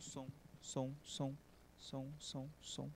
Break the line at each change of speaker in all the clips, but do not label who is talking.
som, som, som, som, som, som, som.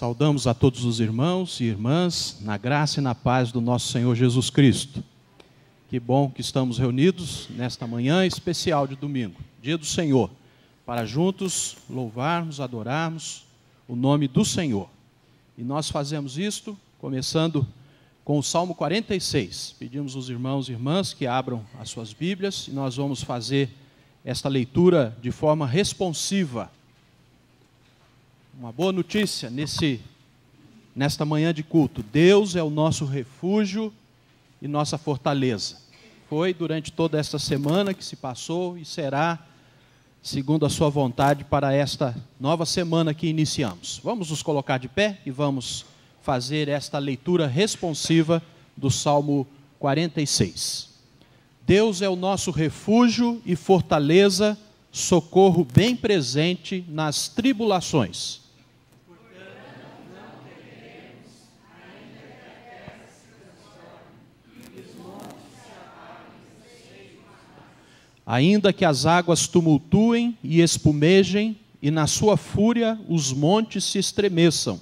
Saudamos a todos os irmãos e irmãs, na graça e na paz do nosso Senhor Jesus Cristo. Que bom que estamos reunidos nesta manhã especial de domingo, dia do Senhor, para juntos louvarmos, adorarmos o nome do Senhor. E nós fazemos isto começando com o Salmo 46. Pedimos aos irmãos e irmãs que abram as suas Bíblias e nós vamos fazer esta leitura de forma responsiva. Uma boa notícia nesse nesta manhã de culto. Deus é o nosso refúgio e nossa fortaleza. Foi durante toda esta semana que se passou e será segundo a sua vontade para esta nova semana que iniciamos. Vamos nos colocar de pé e vamos fazer esta leitura responsiva do Salmo 46. Deus é o nosso refúgio e fortaleza, socorro bem presente nas tribulações. Ainda que as águas tumultuem e espumejem, e na sua fúria os montes se estremeçam.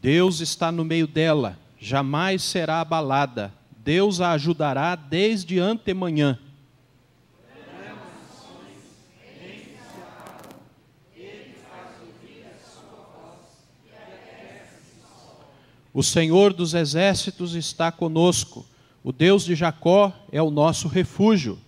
Deus está no meio dela, jamais será abalada. Deus a ajudará desde antemanhã. O Senhor dos exércitos está conosco. O Deus de Jacó é o nosso refúgio.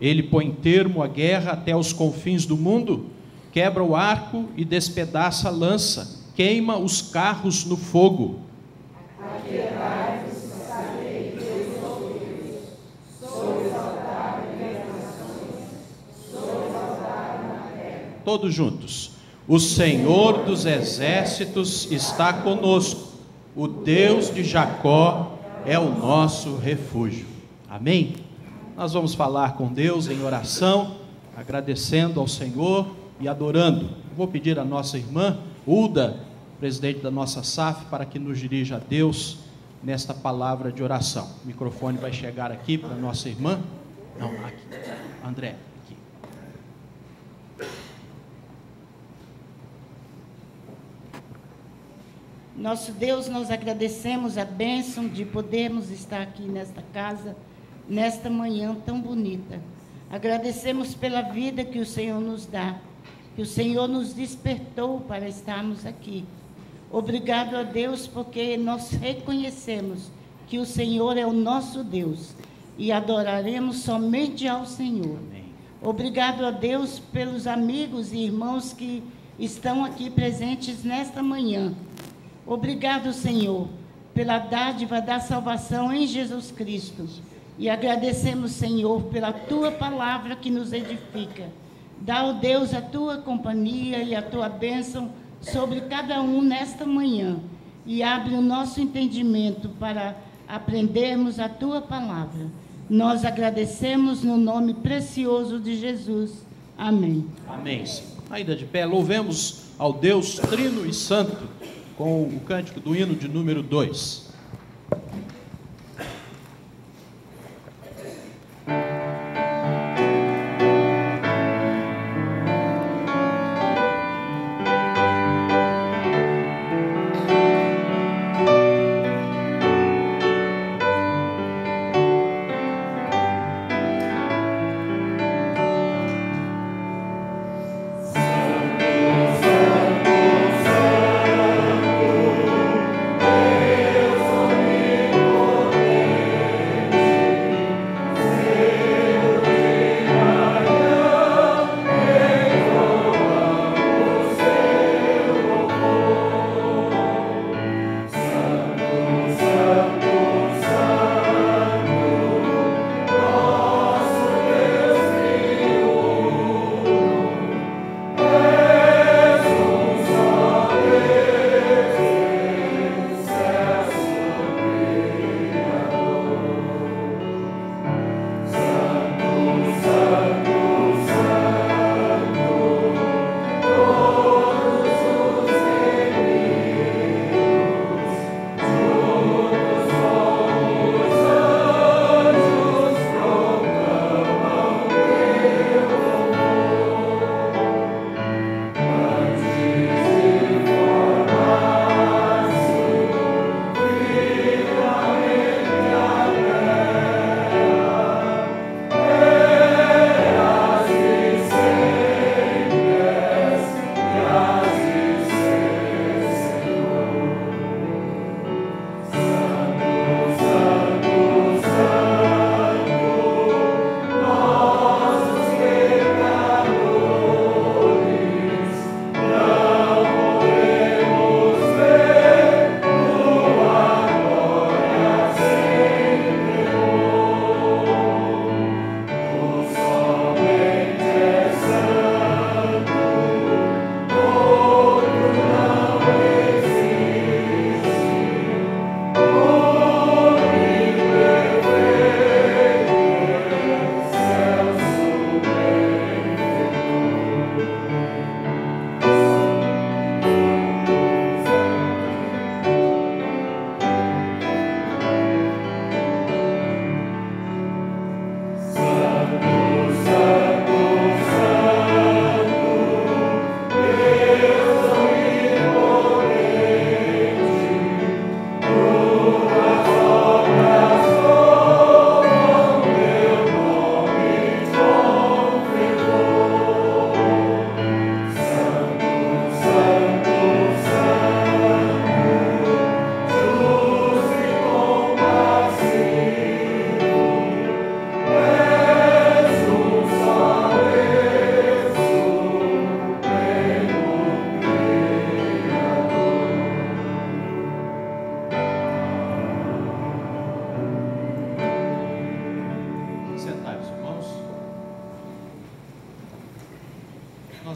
Ele põe termo à guerra até os confins do mundo, quebra o arco e despedaça a lança, queima os carros no fogo. Todos juntos. O Senhor dos exércitos está conosco. O Deus de Jacó é o nosso refúgio. Amém? Nós vamos falar com Deus em oração, agradecendo ao Senhor e adorando. Vou pedir à nossa irmã Uda, presidente da nossa SAF, para que nos dirija a Deus nesta palavra de oração. O microfone vai chegar aqui para nossa irmã. Não, aqui. André.
Nosso Deus, nós agradecemos a bênção de podermos estar aqui nesta casa, nesta manhã tão bonita. Agradecemos pela vida que o Senhor nos dá, que o Senhor nos despertou para estarmos aqui. Obrigado a Deus, porque nós reconhecemos que o Senhor é o nosso Deus e adoraremos somente ao Senhor. Amém. Obrigado a Deus pelos amigos e irmãos que estão aqui presentes nesta manhã Obrigado, Senhor, pela dádiva da salvação em Jesus Cristo. E agradecemos, Senhor, pela tua palavra que nos edifica. Dá, ó Deus, a tua companhia e a tua bênção sobre cada um nesta manhã. E abre o nosso entendimento para aprendermos a tua palavra. Nós agradecemos no nome precioso de Jesus. Amém.
Amém. Ainda de pé, louvemos ao Deus Trino e Santo com o cântico do hino de número 2.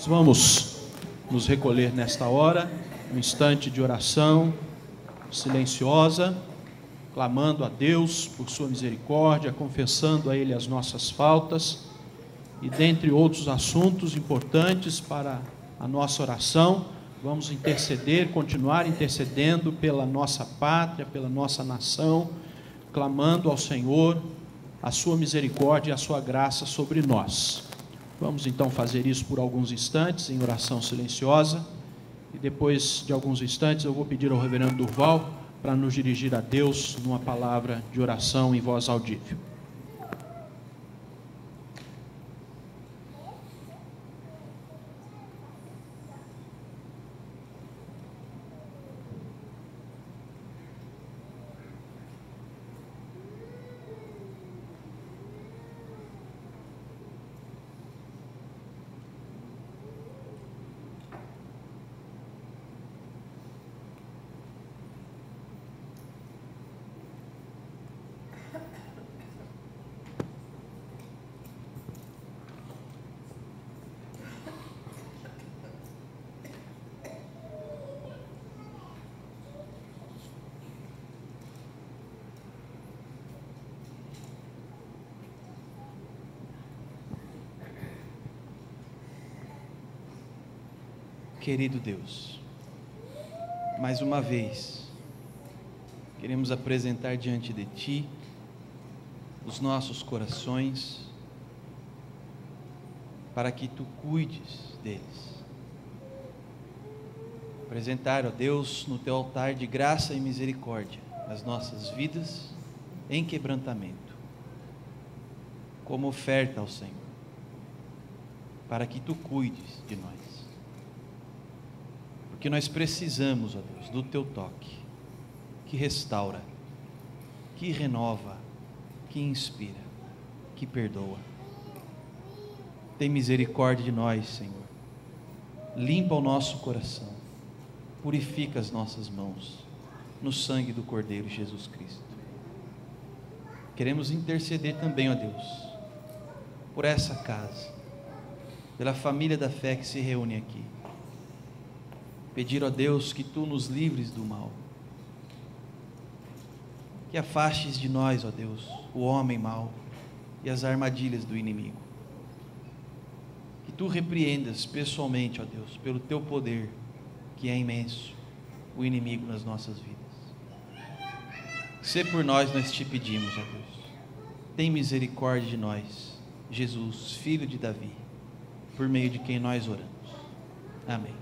Nós vamos nos recolher nesta hora, um instante de oração silenciosa, clamando a Deus por sua misericórdia, confessando a Ele as nossas faltas e dentre outros assuntos importantes para a nossa oração, vamos interceder, continuar intercedendo pela nossa pátria, pela nossa nação, clamando ao Senhor a sua misericórdia e a sua graça sobre nós. Vamos então fazer isso por alguns instantes em oração silenciosa. E depois de alguns instantes eu vou pedir ao reverendo Durval para nos dirigir a Deus numa palavra de oração em voz audível.
Querido Deus, mais uma vez, queremos apresentar diante de Ti os nossos corações, para que Tu cuides deles. Apresentar, ó Deus, no Teu altar de graça e misericórdia, as nossas vidas em quebrantamento, como oferta ao Senhor, para que Tu cuides de nós que nós precisamos, ó Deus, do teu toque, que restaura, que renova, que inspira, que perdoa. Tem misericórdia de nós, Senhor. Limpa o nosso coração, purifica as nossas mãos, no sangue do Cordeiro Jesus Cristo. Queremos interceder também, ó Deus, por essa casa, pela família da fé que se reúne aqui pedir a Deus que tu nos livres do mal. Que afastes de nós, ó Deus, o homem mau e as armadilhas do inimigo. Que tu repreendas pessoalmente, ó Deus, pelo teu poder, que é imenso, o inimigo nas nossas vidas. Se por nós nós te pedimos, ó Deus. Tem misericórdia de nós, Jesus, filho de Davi, por meio de quem nós oramos. Amém.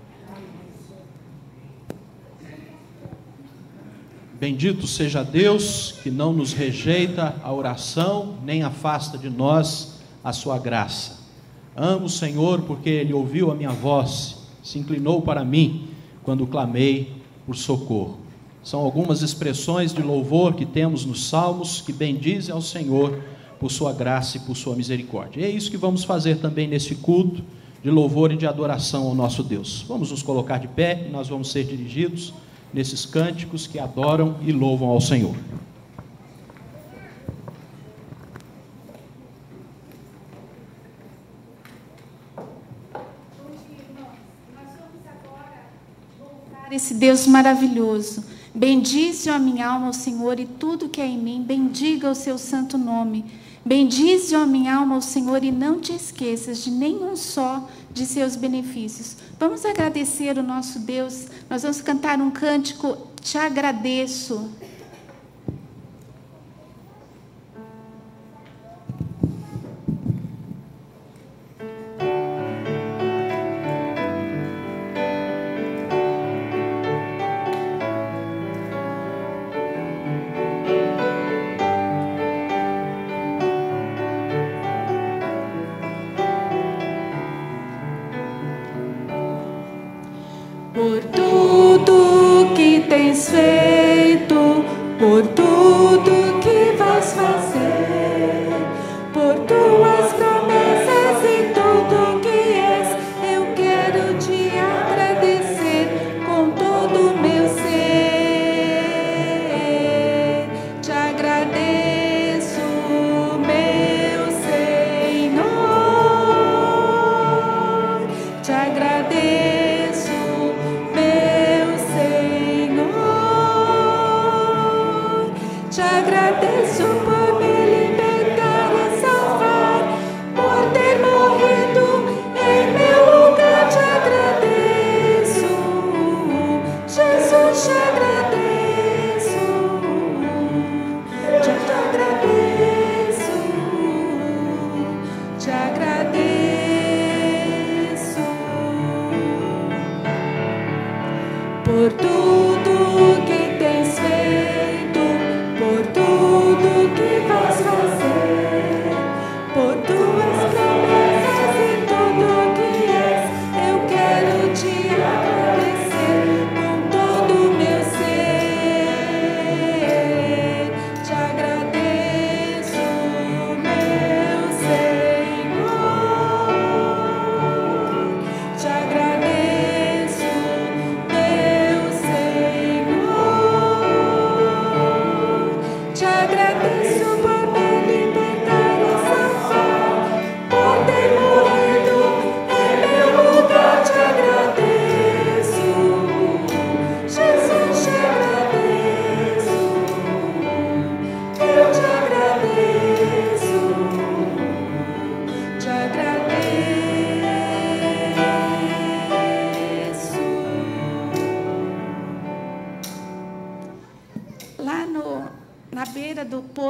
Bendito seja Deus que não nos rejeita a oração, nem afasta de nós a sua graça. Amo o Senhor porque Ele ouviu a minha voz, se inclinou para mim quando clamei por socorro. São algumas expressões de louvor que temos nos Salmos que bendizem ao Senhor por sua graça e por sua misericórdia. E é isso que vamos fazer também nesse culto de louvor e de adoração ao nosso Deus. Vamos nos colocar de pé e nós vamos ser dirigidos nesses cânticos que adoram e louvam ao Senhor.
esse Deus maravilhoso. Bendize a minha alma ao Senhor e tudo que é em mim, bendiga o seu santo nome. Bendize a minha alma ao Senhor e não te esqueças de nenhum só de seus benefícios. Vamos agradecer o nosso Deus. Nós vamos cantar um cântico, Te agradeço.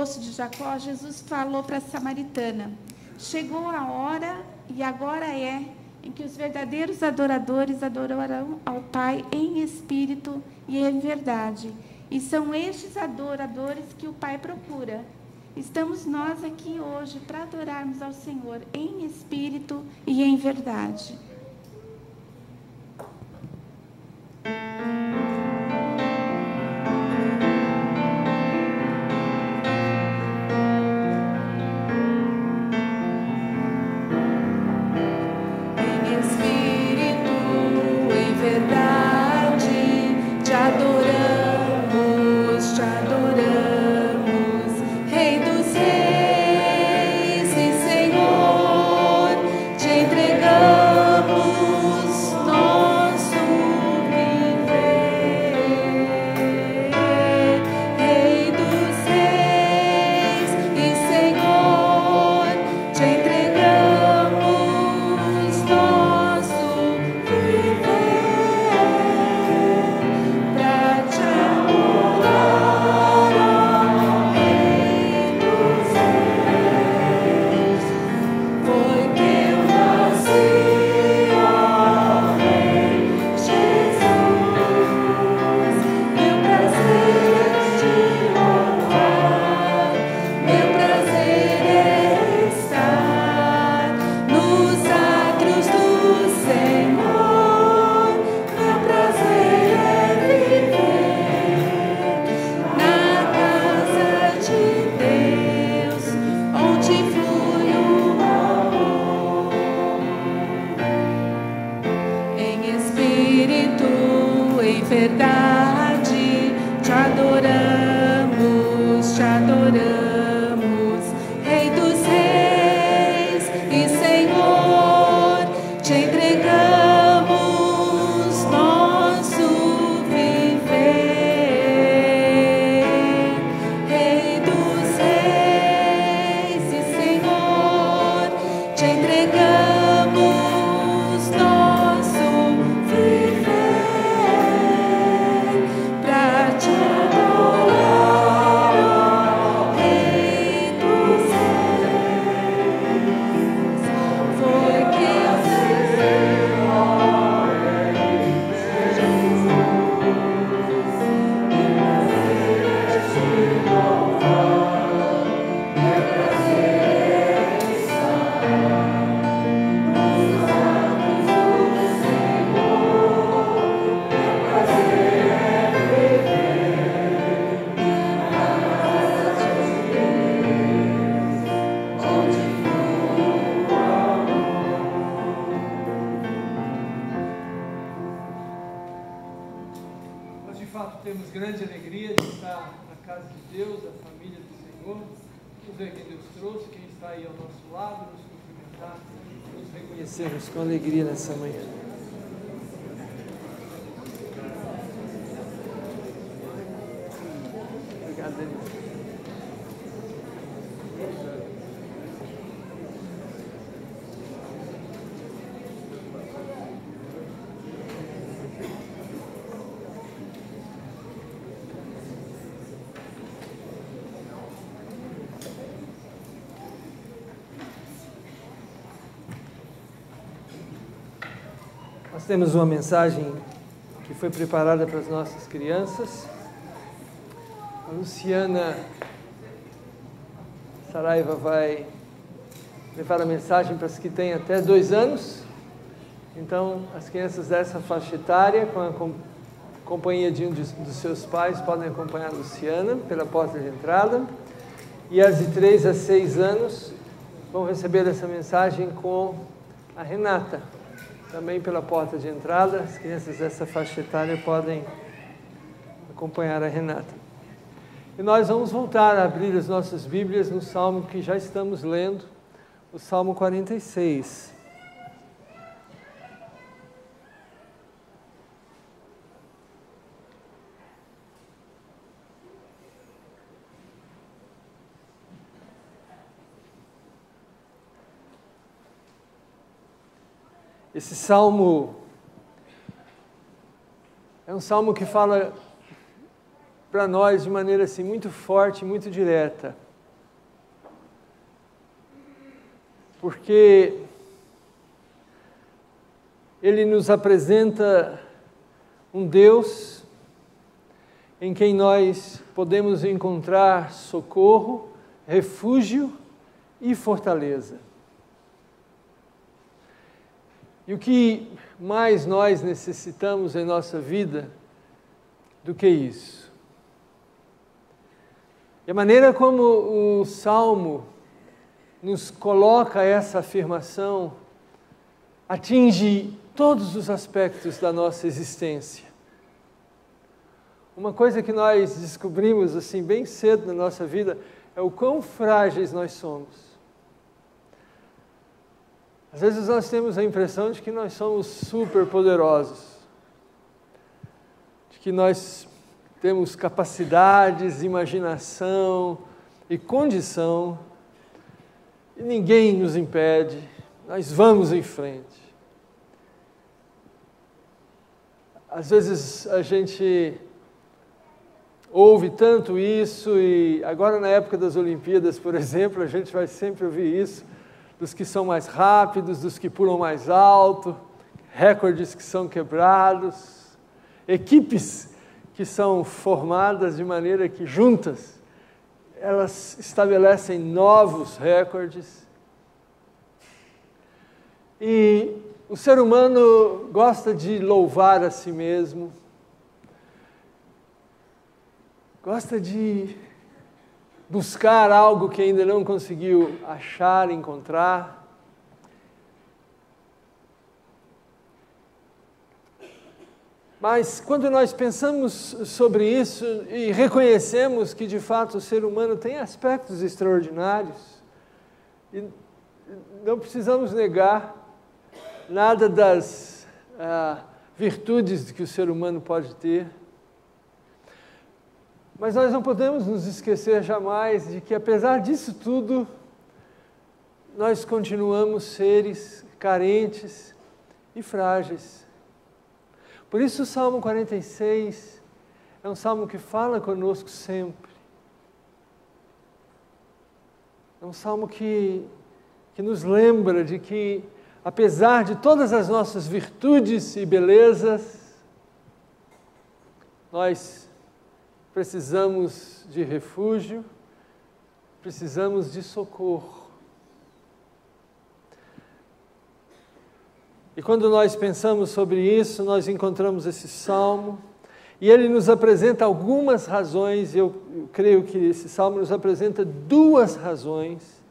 Jacó, Jesus falou para a samaritana: Chegou a hora, e agora é, em que os verdadeiros adoradores adorarão ao Pai em espírito e em verdade. E são estes adoradores que o Pai procura. Estamos nós aqui hoje para adorarmos ao Senhor em espírito e em verdade.
Nós temos uma mensagem que foi preparada para as nossas crianças. A Luciana Saraiva vai levar a mensagem para as que têm até dois anos. Então, as crianças dessa faixa etária, com a companhia de um dos seus pais, podem acompanhar a Luciana pela porta de entrada. E as de três a seis anos vão receber essa mensagem com a Renata também pela porta de entrada. As crianças dessa faixa etária podem acompanhar a Renata. E nós vamos voltar a abrir as nossas Bíblias no salmo que já estamos lendo, o Salmo 46. Esse salmo é um salmo que fala para nós de maneira assim muito forte, muito direta. Porque ele nos apresenta um Deus em quem nós podemos encontrar socorro, refúgio e fortaleza. E o que mais nós necessitamos em nossa vida do que isso? E a maneira como o Salmo nos coloca essa afirmação atinge todos os aspectos da nossa existência. Uma coisa que nós descobrimos assim bem cedo na nossa vida é o quão frágeis nós somos. Às vezes nós temos a impressão de que nós somos super poderosos, de que nós temos capacidades, imaginação e condição, e ninguém nos impede, nós vamos em frente. Às vezes a gente ouve tanto isso, e agora na época das Olimpíadas, por exemplo, a gente vai sempre ouvir isso dos que são mais rápidos, dos que pulam mais alto, recordes que são quebrados, equipes que são formadas de maneira que juntas elas estabelecem novos recordes. E o ser humano gosta de louvar a si mesmo, gosta de buscar algo que ainda não conseguiu achar, encontrar. Mas quando nós pensamos sobre isso e reconhecemos que de fato o ser humano tem aspectos extraordinários, e não precisamos negar nada das ah, virtudes que o ser humano pode ter, mas nós não podemos nos esquecer jamais de que, apesar disso tudo, nós continuamos seres carentes e frágeis. Por isso, o Salmo 46 é um salmo que fala conosco sempre. É um salmo que, que nos lembra de que, apesar de todas as nossas virtudes e belezas, nós precisamos de refúgio, precisamos de socorro. E quando nós pensamos sobre isso, nós encontramos esse salmo, e ele nos apresenta algumas razões, eu, eu creio que esse salmo nos apresenta duas razões,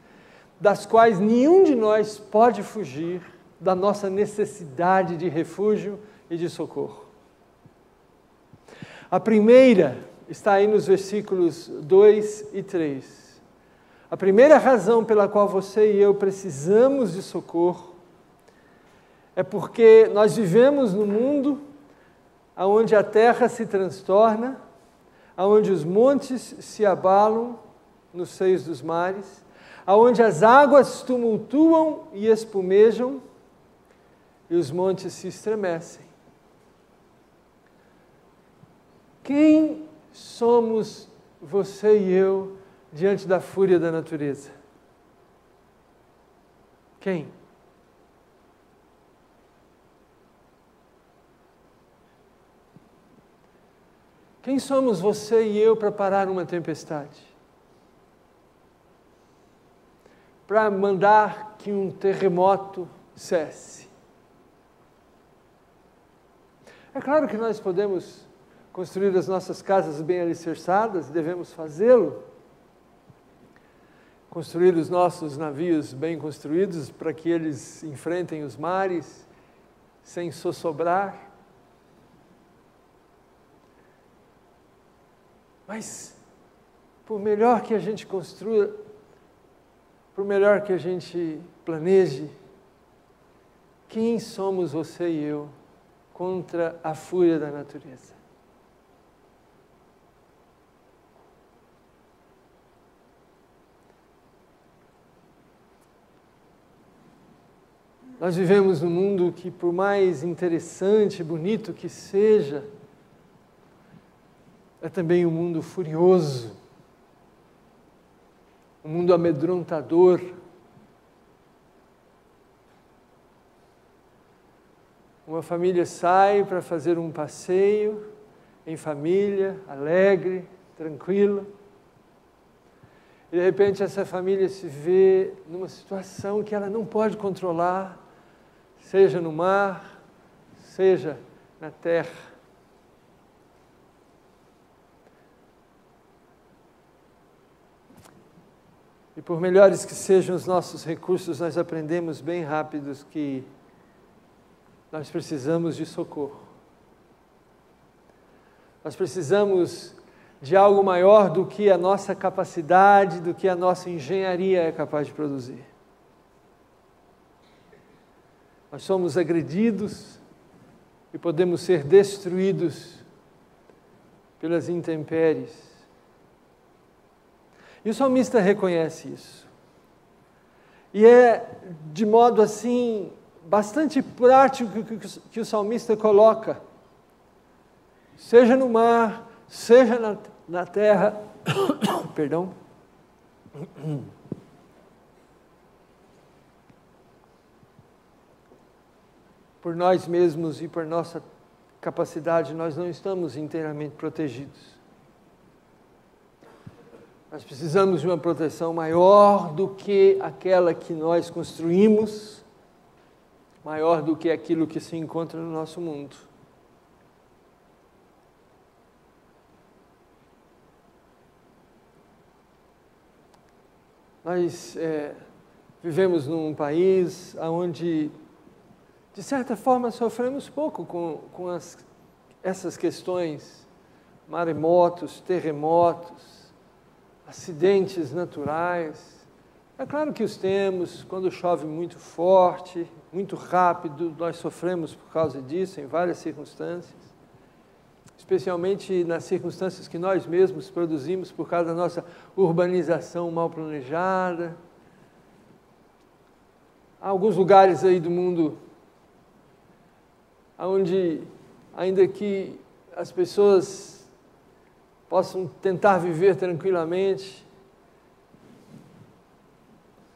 das quais nenhum de nós pode fugir da nossa necessidade de refúgio e de socorro. A primeira está aí nos versículos 2 e 3. A primeira razão pela qual você e eu precisamos de socorro é porque nós vivemos no mundo onde a terra se transtorna, onde os montes se abalam nos seios dos mares, onde as águas tumultuam e espumejam e os montes se estremecem. Quem somos você e eu diante da fúria da natureza? Quem? Quem somos você e eu para parar uma tempestade? Para mandar que um terremoto cesse? É claro que nós podemos construir as nossas casas bem alicerçadas, devemos fazê-lo. Construir os nossos navios bem construídos para que eles enfrentem os mares sem sossobrar. Mas, por melhor que a gente construa, por melhor que a gente planeje, quem somos você e eu contra a fúria da natureza? Nós vivemos num mundo que, por mais interessante, bonito que seja, é também um mundo furioso, um mundo amedrontador. Uma família sai para fazer um passeio em família, alegre, tranquila. E de repente essa família se vê numa situação que ela não pode controlar, seja no mar, seja na terra. E por melhores que sejam os nossos recursos, nós aprendemos bem rápidos que nós precisamos de socorro. Nós precisamos de algo maior do que a nossa capacidade, do que a nossa engenharia é capaz de produzir. Nós somos agredidos e podemos ser destruídos pelas intempéries. E o salmista reconhece isso. E é de modo assim, bastante prático que o salmista coloca. Seja no mar, seja na, na terra, perdão. Por nós mesmos e por nossa capacidade, nós não estamos inteiramente protegidos. Nós precisamos de uma proteção maior do que aquela que nós construímos, maior do que aquilo que se encontra no nosso mundo. Nós é, vivemos num país onde, de certa forma, sofremos pouco com, com as, essas questões, maremotos, terremotos, acidentes naturais. É claro que os temos, quando chove muito forte, muito rápido, nós sofremos por causa disso em várias circunstâncias, especialmente nas circunstâncias que nós mesmos produzimos por causa da nossa urbanização mal planejada. Há alguns lugares aí do mundo onde, ainda que as pessoas possam tentar viver tranquilamente.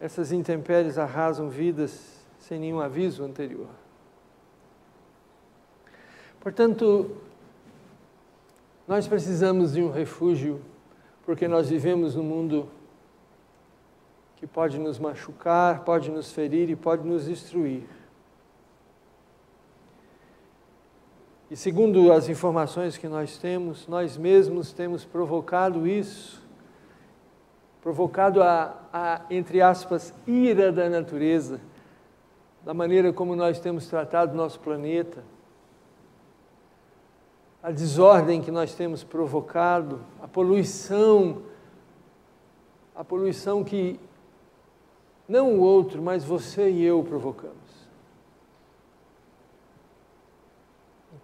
Essas intempéries arrasam vidas sem nenhum aviso anterior. Portanto, nós precisamos de um refúgio, porque nós vivemos num mundo que pode nos machucar, pode nos ferir e pode nos destruir. E segundo as informações que nós temos, nós mesmos temos provocado isso, provocado a, a, entre aspas, ira da natureza, da maneira como nós temos tratado nosso planeta, a desordem que nós temos provocado, a poluição, a poluição que não o outro, mas você e eu provocamos.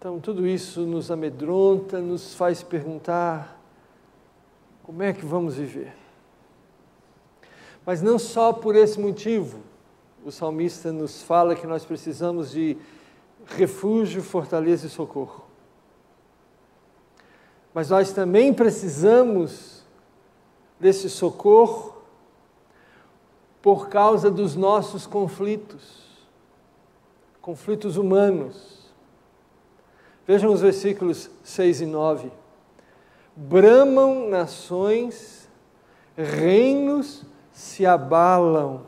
Então, tudo isso nos amedronta, nos faz perguntar como é que vamos viver. Mas não só por esse motivo, o salmista nos fala que nós precisamos de refúgio, fortaleza e socorro. Mas nós também precisamos desse socorro por causa dos nossos conflitos, conflitos humanos Vejam os versículos 6 e 9. bramam nações, reinos se abalam.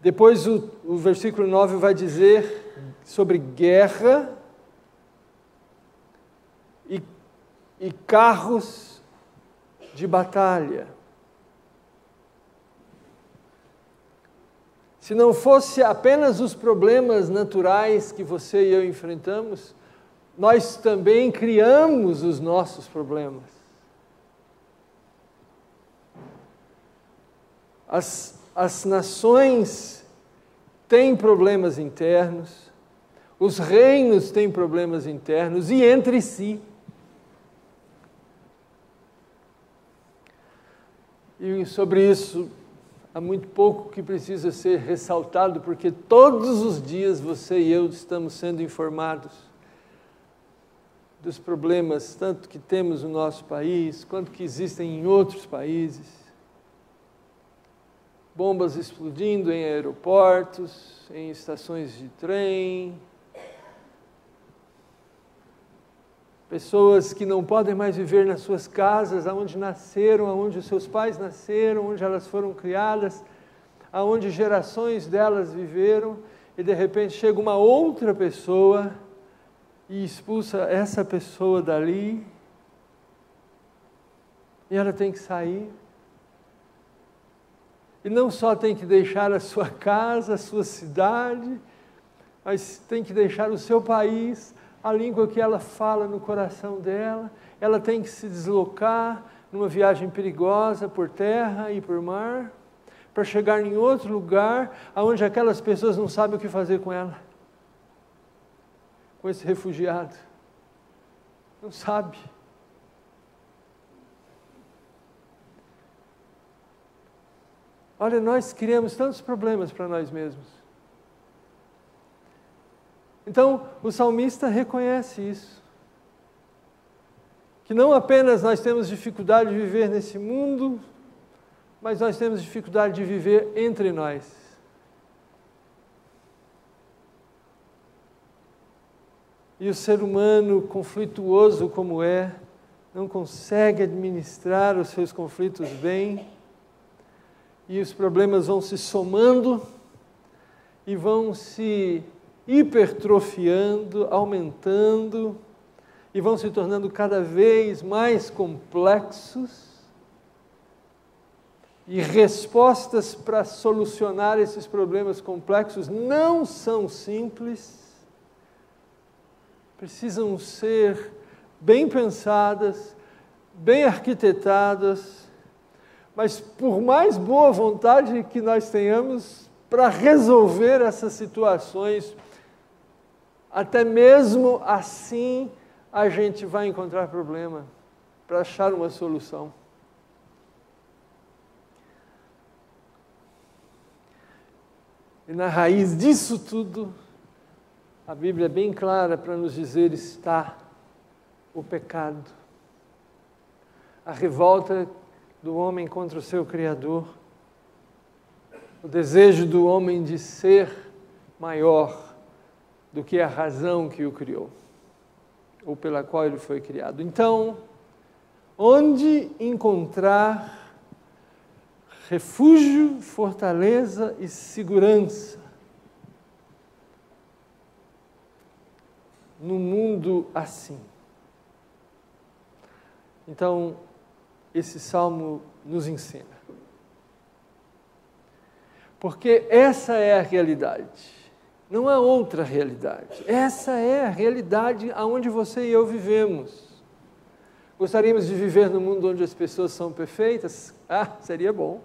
Depois o, o versículo 9 vai dizer sobre guerra e, e carros de batalha. Se não fosse apenas os problemas naturais que você e eu enfrentamos, nós também criamos os nossos problemas. As, as nações têm problemas internos, os reinos têm problemas internos e entre si. E sobre isso há muito pouco que precisa ser ressaltado, porque todos os dias você e eu estamos sendo informados dos problemas, tanto que temos no nosso país, quanto que existem em outros países. Bombas explodindo em aeroportos, em estações de trem, pessoas que não podem mais viver nas suas casas, aonde nasceram, aonde os seus pais nasceram, onde elas foram criadas, aonde gerações delas viveram, e de repente chega uma outra pessoa e expulsa essa pessoa dali, e ela tem que sair. E não só tem que deixar a sua casa, a sua cidade, mas tem que deixar o seu país, a língua que ela fala no coração dela, ela tem que se deslocar numa viagem perigosa por terra e por mar, para chegar em outro lugar onde aquelas pessoas não sabem o que fazer com ela, com esse refugiado. Não sabe. Olha, nós criamos tantos problemas para nós mesmos. Então, o salmista reconhece isso. Que não apenas nós temos dificuldade de viver nesse mundo, mas nós temos dificuldade de viver entre nós. E o ser humano, conflituoso como é, não consegue administrar os seus conflitos bem, e os problemas vão se somando e vão se hipertrofiando, aumentando e vão se tornando cada vez mais complexos. E respostas para solucionar esses problemas complexos não são simples, precisam ser bem pensadas, bem arquitetadas, mas por mais boa vontade que nós tenhamos para resolver essas situações, até mesmo assim, a gente vai encontrar problema para achar uma solução. E na raiz disso tudo, a Bíblia é bem clara para nos dizer está o pecado. A revolta do homem contra o seu Criador, o desejo do homem de ser maior do que a razão que o criou, ou pela qual ele foi criado. Então, onde encontrar refúgio, fortaleza e segurança no mundo assim? Então, esse salmo nos ensina. Porque essa é a realidade. Não há outra realidade. Essa é a realidade aonde você e eu vivemos. Gostaríamos de viver no mundo onde as pessoas são perfeitas? Ah, seria bom.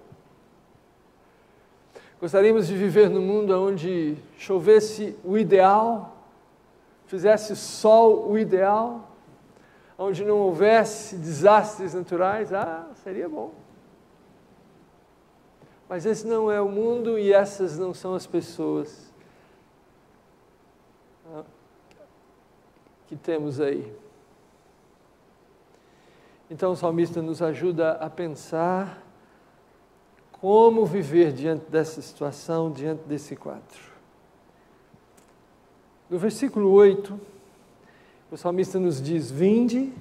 Gostaríamos de viver no mundo onde chovesse o ideal, fizesse sol o ideal, onde não houvesse desastres naturais? Ah, seria bom. Mas esse não é o mundo e essas não são as pessoas. Que temos aí. Então o salmista nos ajuda a pensar como viver diante dessa situação, diante desse quadro. No versículo 8, O salmista nos diz: Vinde,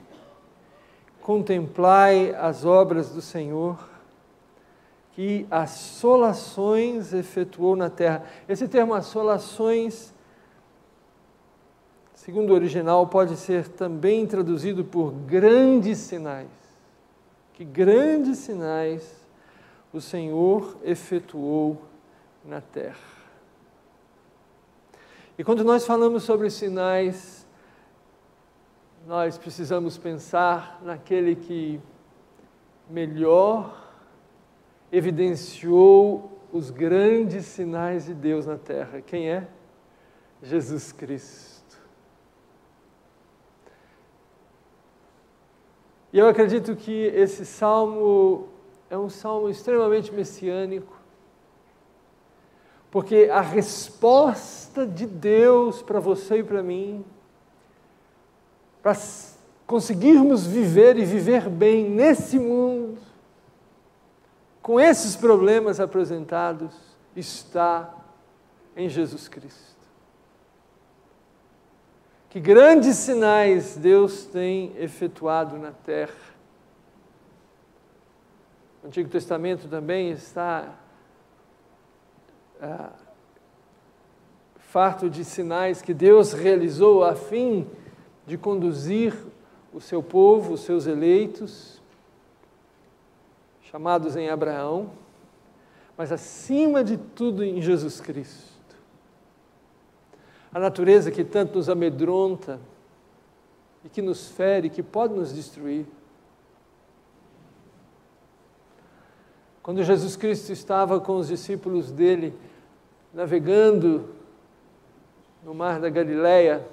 contemplai as obras do Senhor, que assolações efetuou na terra. Esse termo assolações, segundo o original, pode ser também traduzido por grandes sinais. Que grandes sinais o Senhor efetuou na terra. E quando nós falamos sobre sinais, nós precisamos pensar naquele que melhor evidenciou os grandes sinais de Deus na terra. Quem é? Jesus Cristo. E eu acredito que esse salmo é um salmo extremamente messiânico porque a resposta de Deus para você e para mim, para conseguirmos viver e viver bem nesse mundo, com esses problemas apresentados, está em Jesus Cristo. Que grandes sinais Deus tem efetuado na terra. O Antigo Testamento também está ah, farto de sinais que Deus realizou a fim de conduzir o seu povo, os seus eleitos, chamados em Abraão, mas acima de tudo em Jesus Cristo. A natureza que tanto nos amedronta e que nos fere, que pode nos destruir. Quando Jesus Cristo estava com os discípulos dele, navegando no mar da Galileia,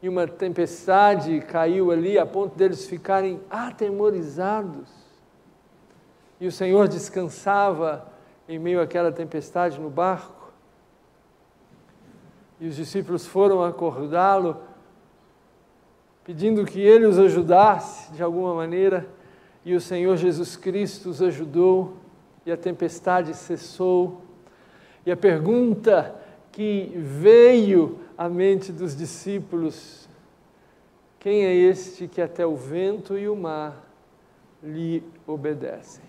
e uma tempestade caiu ali a ponto deles ficarem atemorizados. E o Senhor descansava em meio àquela tempestade no barco. E os discípulos foram acordá-lo, pedindo que ele os ajudasse de alguma maneira, e o Senhor Jesus Cristo os ajudou, e a tempestade cessou e a pergunta que veio à mente dos discípulos: quem é este que até o vento e o mar lhe obedecem?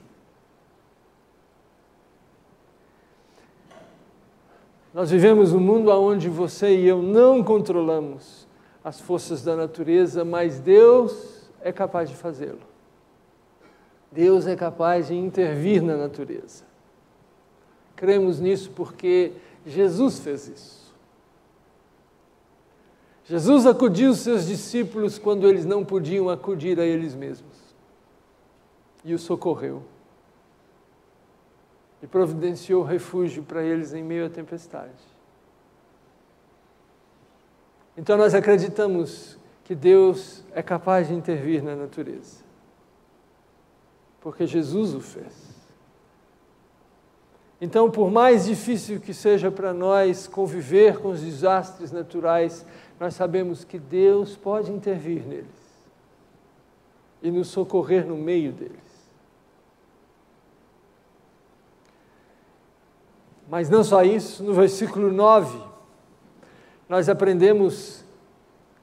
Nós vivemos um mundo onde você e eu não controlamos as forças da natureza, mas Deus é capaz de fazê-lo. Deus é capaz de intervir na natureza. Cremos nisso porque Jesus fez isso. Jesus acudiu os seus discípulos quando eles não podiam acudir a eles mesmos e o socorreu. E providenciou refúgio para eles em meio à tempestade. Então nós acreditamos que Deus é capaz de intervir na natureza, porque Jesus o fez. Então, por mais difícil que seja para nós conviver com os desastres naturais, nós sabemos que Deus pode intervir neles e nos socorrer no meio deles. Mas não só isso, no versículo 9, nós aprendemos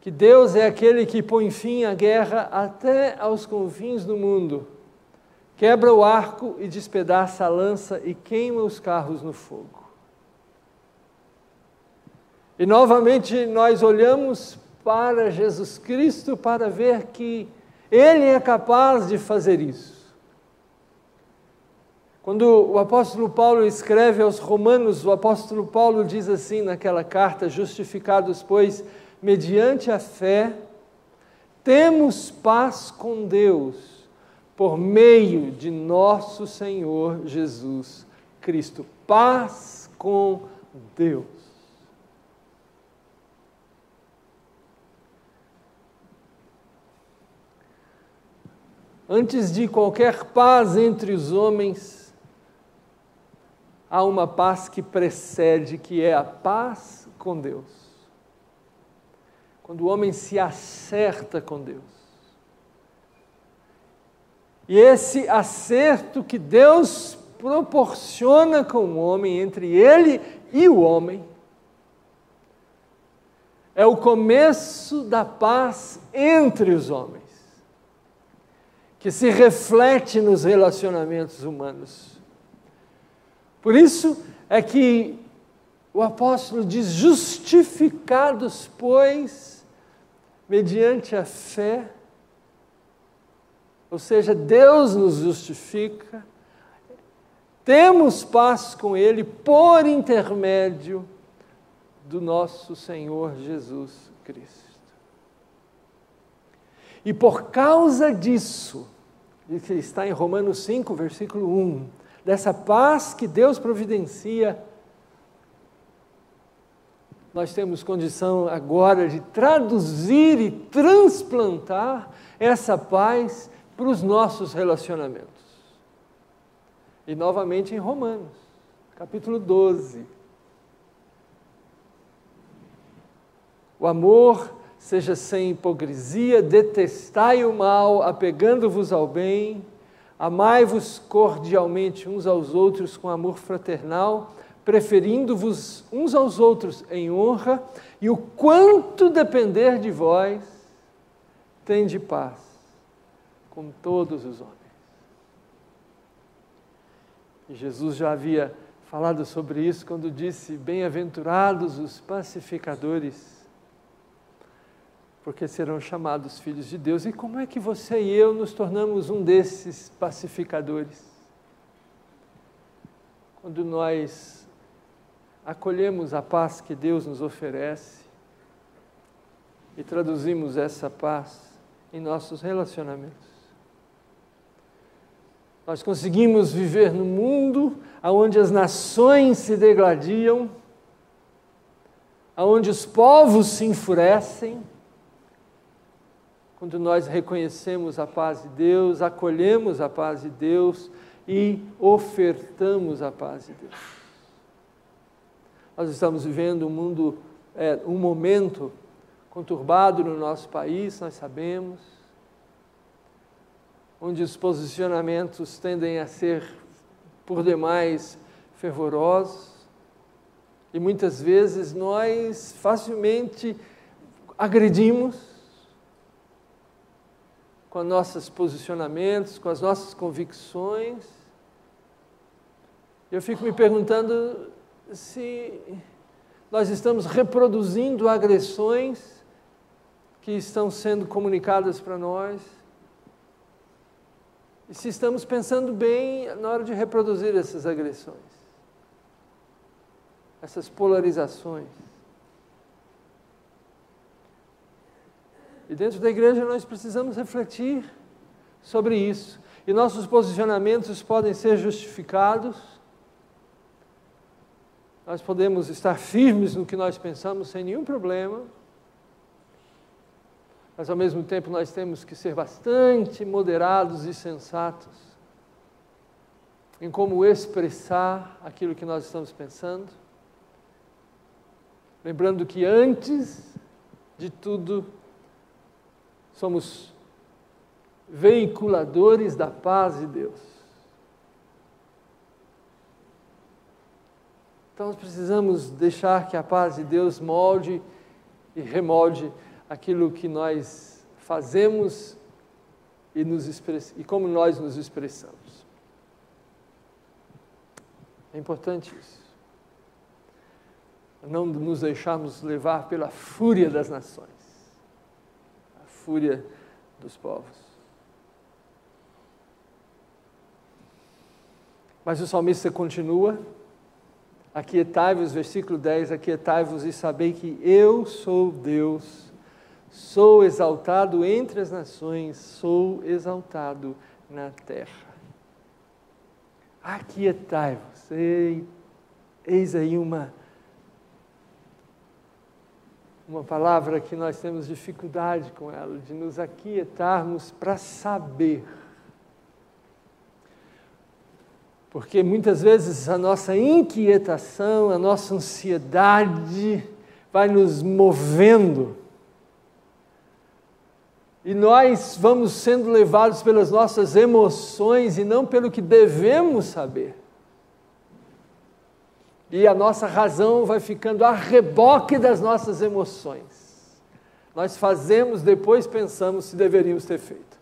que Deus é aquele que põe fim à guerra até aos confins do mundo quebra o arco e despedaça a lança e queima os carros no fogo. E novamente nós olhamos para Jesus Cristo para ver que Ele é capaz de fazer isso. Quando o apóstolo Paulo escreve aos Romanos, o apóstolo Paulo diz assim naquela carta: Justificados, pois, mediante a fé, temos paz com Deus por meio de nosso Senhor Jesus Cristo. Paz com Deus. Antes de qualquer paz entre os homens, há uma paz que precede, que é a paz com Deus. Quando o homem se acerta com Deus. E esse acerto que Deus proporciona com o homem, entre ele e o homem, é o começo da paz entre os homens, que se reflete nos relacionamentos humanos. Por isso é que o apóstolo diz: justificados, pois, mediante a fé, ou seja, Deus nos justifica, temos paz com Ele por intermédio do nosso Senhor Jesus Cristo. E por causa disso, está em Romanos 5, versículo 1, dessa paz que Deus providencia nós temos condição agora de traduzir e transplantar essa paz para os nossos relacionamentos. E novamente em Romanos, capítulo 12. O amor seja sem hipocrisia, detestai o mal, apegando-vos ao bem, amai-vos cordialmente uns aos outros com amor fraternal preferindo-vos uns aos outros em honra, e o quanto depender de vós, tende paz com todos os homens. E Jesus já havia falado sobre isso quando disse: Bem-aventurados os pacificadores, porque serão chamados filhos de Deus. E como é que você e eu nos tornamos um desses pacificadores? Quando nós acolhemos a paz que Deus nos oferece e traduzimos essa paz em nossos relacionamentos. Nós conseguimos viver no mundo onde as nações se degladiam, onde os povos se enfurecem, quando nós reconhecemos a paz de Deus, acolhemos a paz de Deus e ofertamos a paz de Deus. Nós estamos vivendo um mundo, é, um momento conturbado no nosso país, nós sabemos, onde os posicionamentos tendem a ser, por demais, fervorosos, e muitas vezes nós facilmente agredimos com os nossos posicionamentos, com as nossas convicções. Eu fico me perguntando se nós estamos reproduzindo agressões que estão sendo comunicadas para nós, e se estamos pensando bem na hora de reproduzir essas agressões, essas polarizações. E dentro da igreja nós precisamos refletir sobre isso. E nossos posicionamentos podem ser justificados nós podemos estar firmes no que nós pensamos sem nenhum problema, mas ao mesmo tempo nós temos que ser bastante moderados e sensatos em como expressar aquilo que nós estamos pensando. Lembrando que antes de tudo, somos veiculadores da paz de Deus. Então nós precisamos deixar que a paz de Deus molde e remolde aquilo que nós fazemos e, nos express... e como nós nos expressamos. É importante isso. Não nos deixarmos levar pela fúria das nações, fúria dos povos. Mas o salmista continua Aquietai-vos, versículo 10, aquietai-vos e sabei que eu sou Deus, sou exaltado entre as nações, sou exaltado na terra. Aquietai-vos, eis aí uma, uma palavra que nós temos dificuldade com ela, de nos aquietarmos para saber porque muitas vezes a nossa inquietação, a nossa ansiedade vai nos movendo. E nós vamos sendo levados pelas nossas emoções e não pelo que devemos saber. E a nossa razão vai ficando a reboque das nossas emoções. Nós fazemos, depois pensamos se deveríamos ter feito.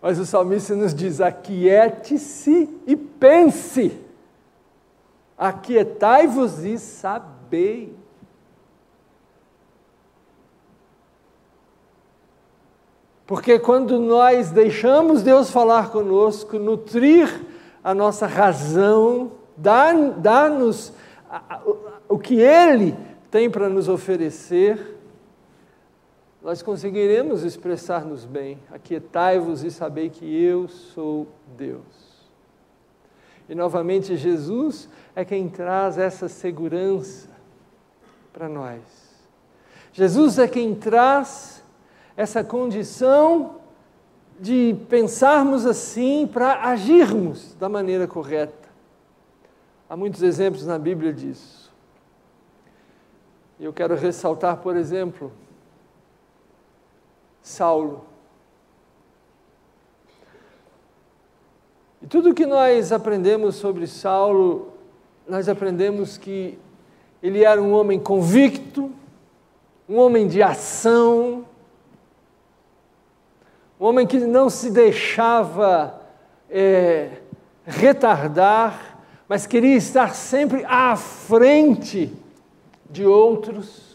Mas o salmista nos diz: aquiete-se e pense, aquietai-vos e sabei. Porque quando nós deixamos Deus falar conosco, nutrir a nossa razão, dar-nos o que Ele tem para nos oferecer, nós conseguiremos expressar-nos bem. Aquietai-vos e sabei que eu sou Deus. E novamente, Jesus é quem traz essa segurança para nós. Jesus é quem traz essa condição de pensarmos assim para agirmos da maneira correta. Há muitos exemplos na Bíblia disso. Eu quero ressaltar, por exemplo, Saulo. E tudo que nós aprendemos sobre Saulo, nós aprendemos que ele era um homem convicto, um homem de ação, um homem que não se deixava é, retardar, mas queria estar sempre à frente de outros,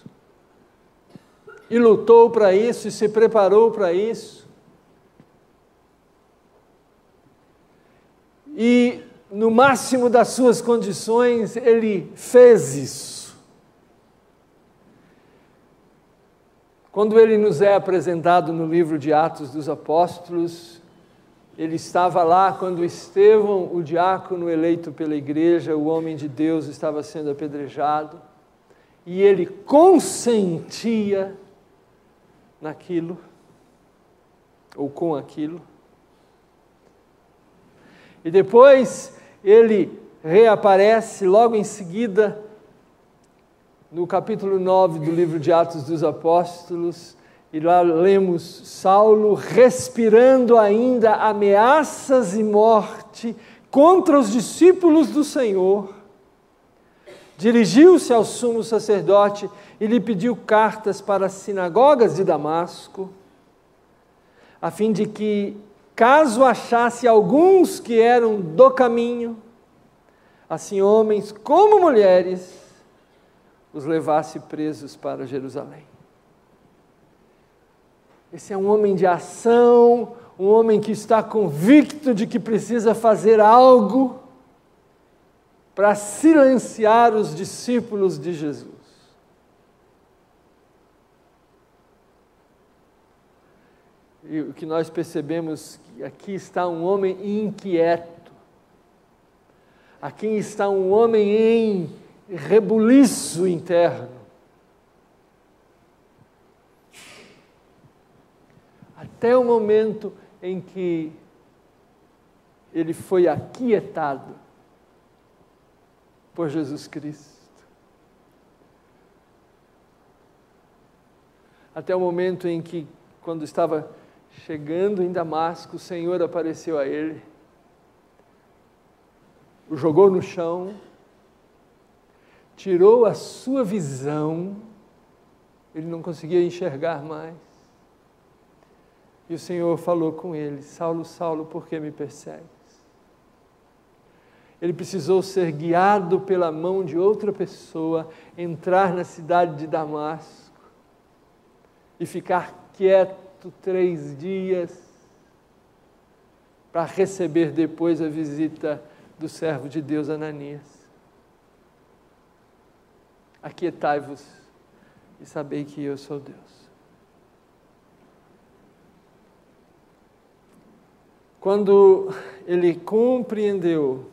e lutou para isso, e se preparou para isso. E no máximo das suas condições, ele fez isso. Quando ele nos é apresentado no livro de Atos dos Apóstolos, ele estava lá quando Estevão, o diácono eleito pela igreja, o homem de Deus, estava sendo apedrejado, e ele consentia naquilo, ou com aquilo. E depois ele reaparece logo em seguida no capítulo 9 do livro de Atos dos Apóstolos, e lá lemos Saulo respirando ainda ameaças e morte contra os discípulos do Senhor. Dirigiu-se ao sumo sacerdote e lhe pediu cartas para as sinagogas de Damasco, a fim de que, caso achasse alguns que eram do caminho, assim homens como mulheres, os levasse presos para Jerusalém. Esse é um homem de ação, um homem que está convicto de que precisa fazer algo para silenciar os discípulos de Jesus. E o que nós percebemos que aqui está um homem inquieto. Aqui está um homem em rebuliço interno. Até o momento em que ele foi aquietado por Jesus Cristo. Até o momento em que, quando estava chegando em Damasco, o Senhor apareceu a ele, o jogou no chão tirou a sua visão, ele não conseguia enxergar mais. E o Senhor falou com ele: Saulo, Saulo, por que me persegues? Ele precisou ser guiado pela mão de outra pessoa, entrar na cidade de Damasco e ficar quieto três dias para receber depois a visita do servo de Deus Ananias. Aquietai-vos e sabei que eu sou Deus. Quando ele compreendeu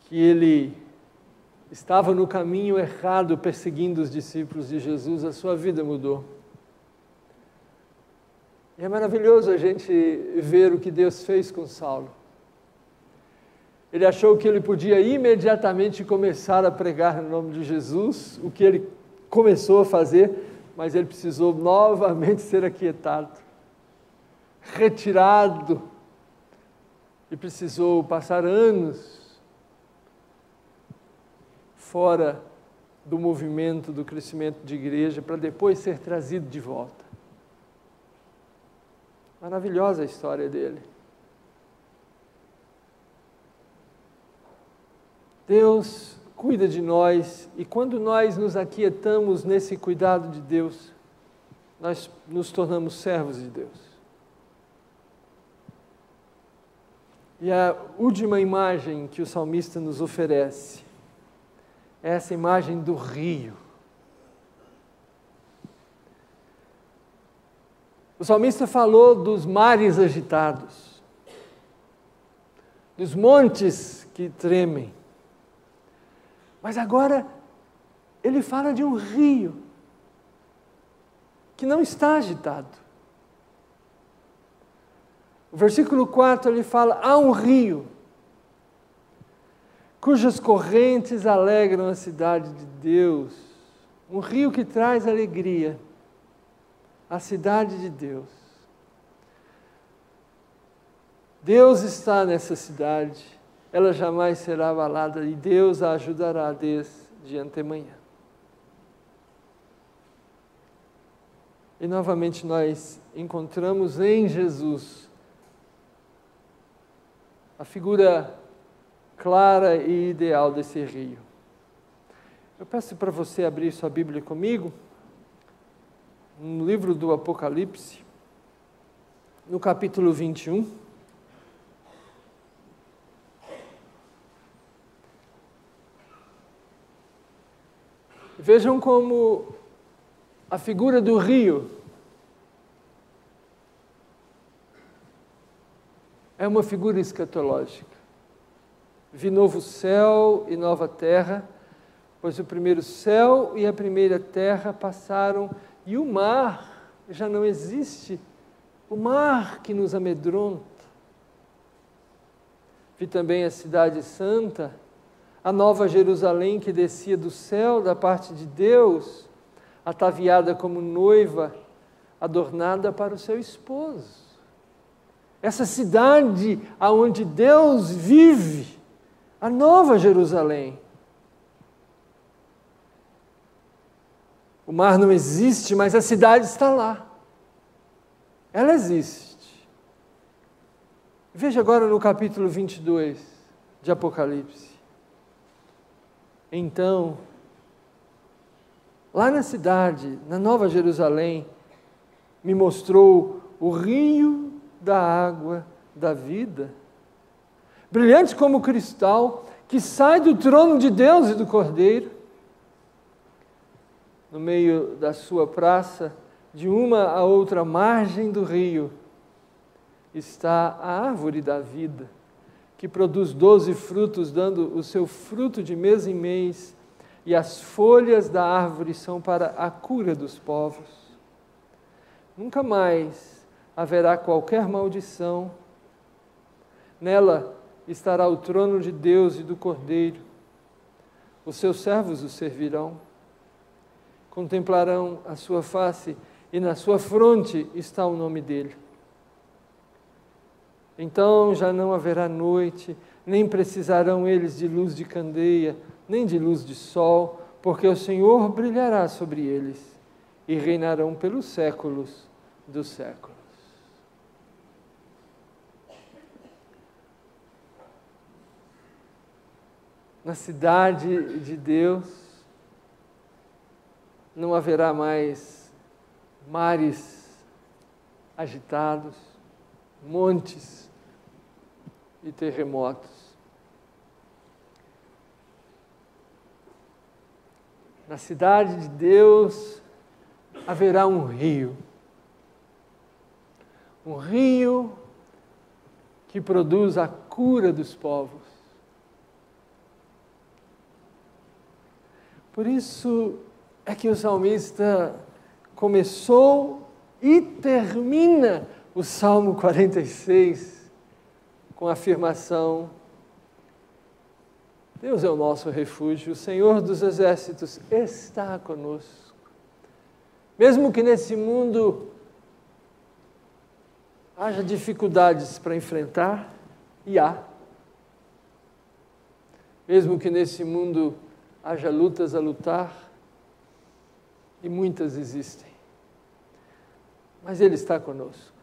que ele estava no caminho errado perseguindo os discípulos de Jesus, a sua vida mudou. E é maravilhoso a gente ver o que Deus fez com Saulo. Ele achou que ele podia imediatamente começar a pregar no nome de Jesus, o que ele começou a fazer, mas ele precisou novamente ser aquietado, retirado, e precisou passar anos fora do movimento, do crescimento de igreja, para depois ser trazido de volta. Maravilhosa a história dele. Deus cuida de nós e quando nós nos aquietamos nesse cuidado de Deus, nós nos tornamos servos de Deus. E a última imagem que o salmista nos oferece é essa imagem do rio. O salmista falou dos mares agitados, dos montes que tremem. Mas agora ele fala de um rio que não está agitado. O versículo 4 ele fala: há um rio cujas correntes alegram a cidade de Deus, um rio que traz alegria à cidade de Deus. Deus está nessa cidade, ela jamais será abalada e Deus a ajudará desde antemanhã. E novamente nós encontramos em Jesus a figura clara e ideal desse rio. Eu peço para você abrir sua Bíblia comigo, no livro do Apocalipse, no capítulo 21. Vejam como a figura do rio é uma figura escatológica. Vi novo céu e nova terra, pois o primeiro céu e a primeira terra passaram e o mar já não existe. O mar que nos amedronta. Vi também a cidade santa, a nova Jerusalém que descia do céu da parte de Deus, ataviada como noiva, adornada para o seu esposo essa cidade aonde Deus vive, a nova Jerusalém. O mar não existe, mas a cidade está lá. Ela existe. Veja agora no capítulo 22 de Apocalipse. Então, lá na cidade, na Nova Jerusalém, me mostrou o rio da água da vida, brilhante como cristal, que sai do trono de Deus e do Cordeiro. No meio da sua praça, de uma a outra margem do rio, está a árvore da vida, que produz doze frutos, dando o seu fruto de mês em mês, e as folhas da árvore são para a cura dos povos. Nunca mais haverá qualquer maldição. Nela estará o trono de Deus e do Cordeiro. Os seus servos o servirão. Contemplarão a sua face e na sua fronte está o nome dele. Então já não haverá noite, nem precisarão eles de luz de candeia, nem de luz de sol, porque o Senhor brilhará sobre eles e reinarão pelos séculos dos séculos. na cidade de Deus, não haverá mais mares agitados, montes e terremotos. Na cidade de Deus haverá um rio, um rio que produz a cura dos povos. Por isso é que o salmista começou e termina o Salmo 46 com a afirmação: Deus é o nosso refúgio, o Senhor dos exércitos está conosco. Mesmo que nesse mundo haja dificuldades para enfrentar, e há. Mesmo que nesse mundo haja lutas a lutar, e muitas existem. Mas Ele está conosco.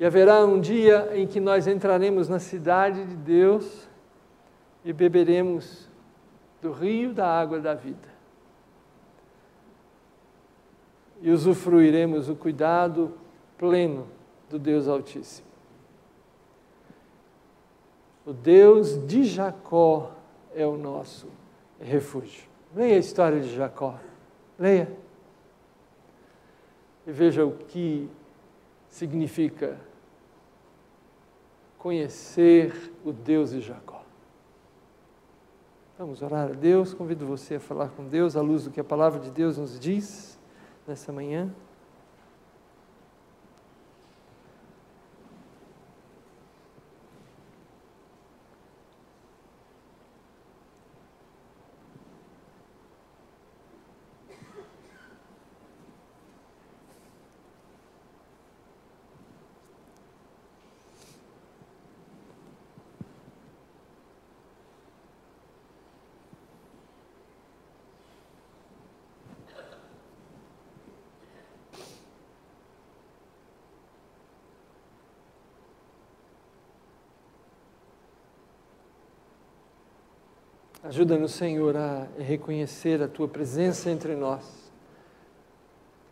E haverá um dia em que nós entraremos na cidade de Deus e beberemos do rio da água da vida. E usufruiremos o cuidado pleno do Deus Altíssimo. O Deus de Jacó é o nosso refúgio. Leia a história de Jacó. Leia. E veja o que significa conhecer o Deus de Jacó. Vamos orar a Deus. Convido você a falar com Deus à luz do que a palavra de Deus nos diz nessa manhã. Ajuda-nos, Senhor, a reconhecer a tua presença entre nós.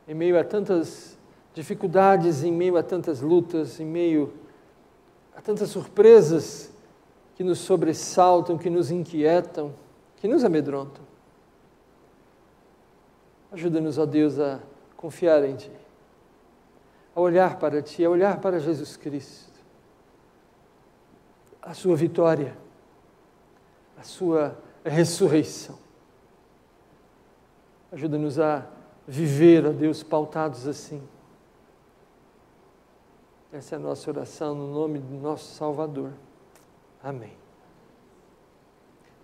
Em meio a tantas dificuldades, em meio a tantas lutas, em meio a tantas surpresas que nos sobressaltam, que nos inquietam, que nos amedrontam. Ajuda-nos, ó Deus, a confiar em Ti, a olhar para Ti, a olhar para Jesus Cristo, a Sua vitória, a Sua ressurreição. Ajuda-nos a viver, ó Deus, pautados assim. Essa é a nossa oração no nome do nosso Salvador. Amém.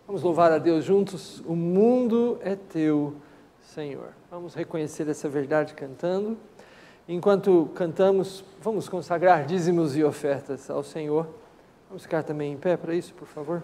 Vamos louvar a Deus juntos. O mundo é teu, Senhor. Vamos reconhecer essa verdade cantando. Enquanto cantamos, vamos consagrar dízimos e ofertas ao Senhor. Vamos ficar também em pé para isso, por favor.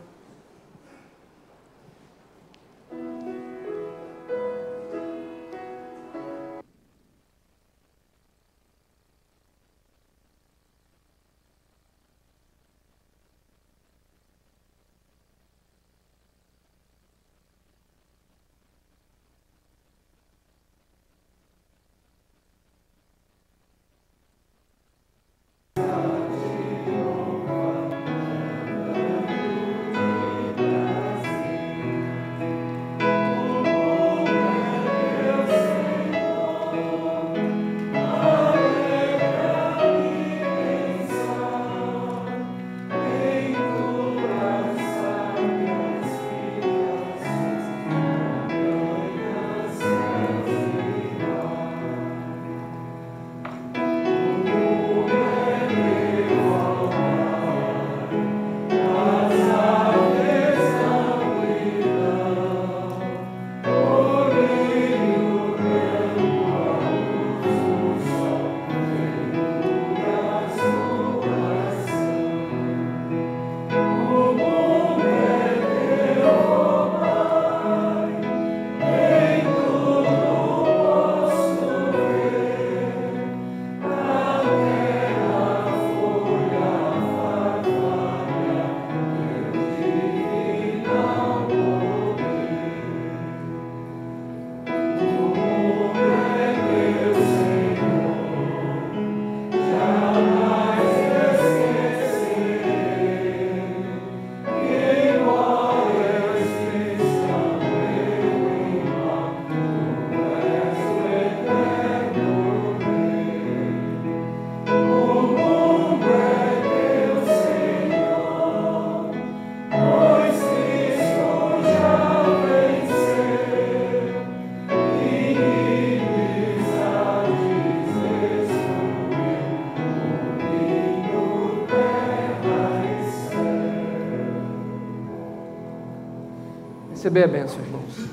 Receber a bênção, irmãos.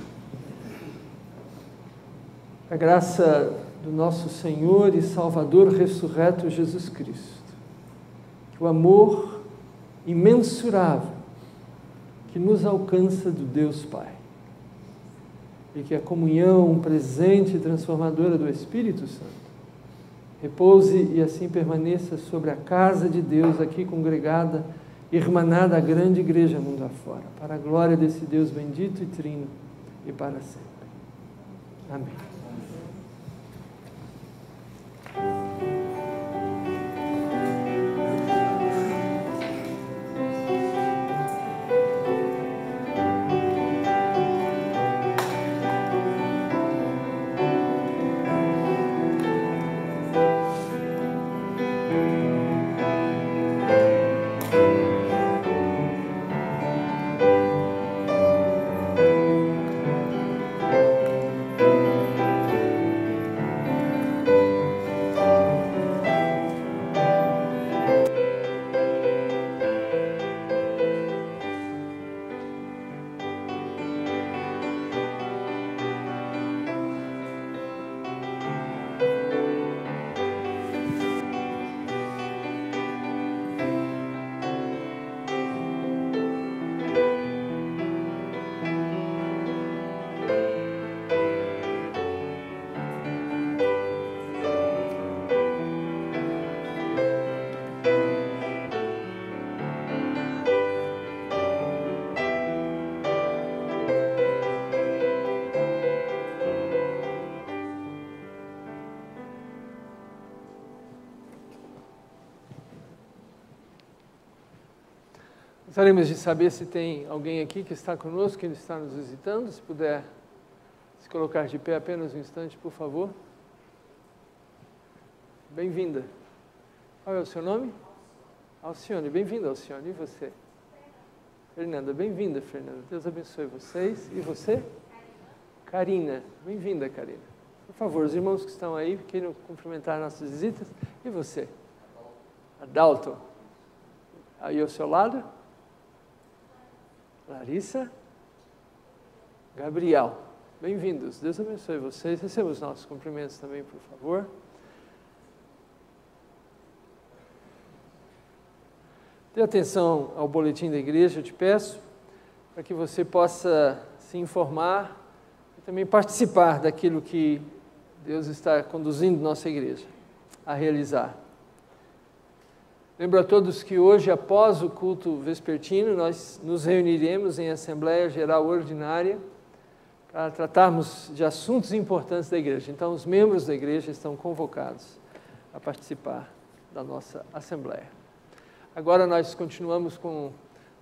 A graça do nosso Senhor e Salvador ressurreto Jesus Cristo. Que o amor imensurável que nos alcança do Deus Pai e que a comunhão presente e transformadora do Espírito Santo repouse e assim permaneça sobre a casa de Deus aqui congregada, irmanada a grande igreja mundo afora, para a glória desse Deus bendito e trino e para sempre. Amém. Gostaríamos de saber se tem alguém aqui que está conosco, que está nos visitando. Se puder se colocar de pé apenas um instante, por favor. Bem-vinda. Qual é o seu nome? Alcione. Bem-vinda, Alcione. E você? Fernanda. Bem-vinda, Fernanda. Deus abençoe vocês. E você? Karina. Bem-vinda, Karina. Por favor, os irmãos que estão aí, queiram cumprimentar nossas visitas. E você? Adalto. Aí ao seu lado? Larissa, Gabriel. Bem-vindos. Deus abençoe vocês. Receba os nossos cumprimentos também, por favor. Dê atenção ao boletim da igreja, eu te peço, para que você possa se informar e também participar daquilo que Deus está conduzindo nossa igreja a realizar. Lembro a todos que hoje, após o culto vespertino, nós nos reuniremos em Assembleia Geral Ordinária para tratarmos de assuntos importantes da igreja. Então, os membros da igreja estão convocados a participar da nossa Assembleia. Agora, nós continuamos com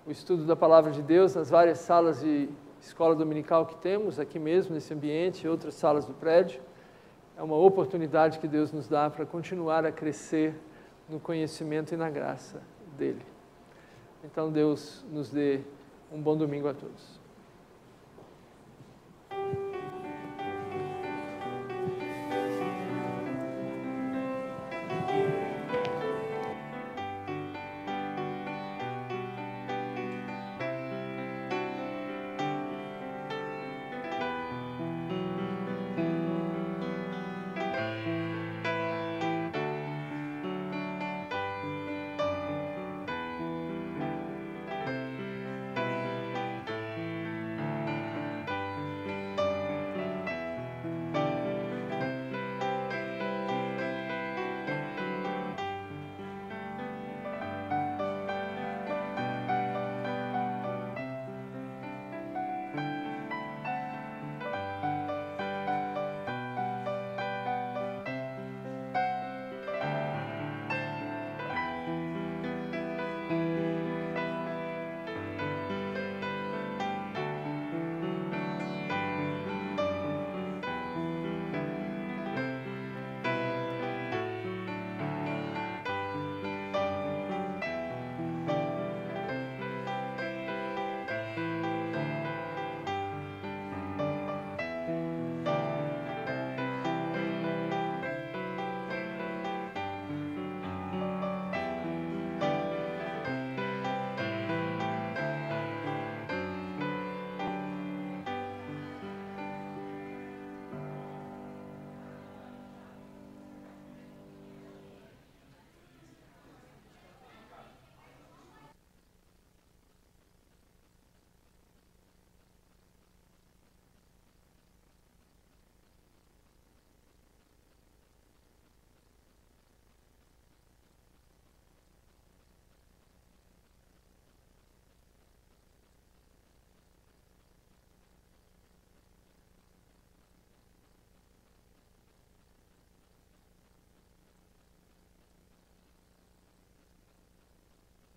o estudo da Palavra de Deus nas várias salas de escola dominical que temos aqui mesmo, nesse ambiente e outras salas do prédio. É uma oportunidade que Deus nos dá para continuar a crescer no conhecimento e na graça dele. Então, Deus nos dê um bom domingo a todos.